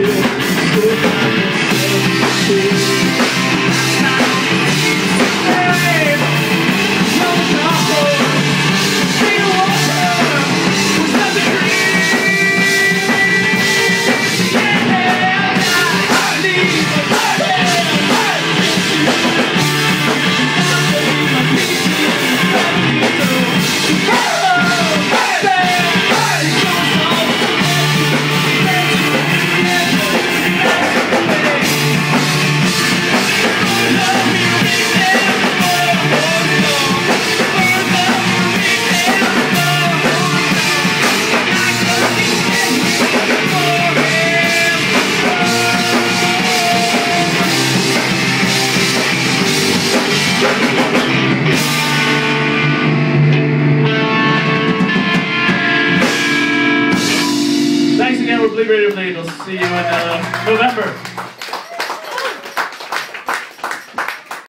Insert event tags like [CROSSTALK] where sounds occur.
Thanks [LAUGHS] we're Bleed Radio Bleed. We'll see you in uh, November.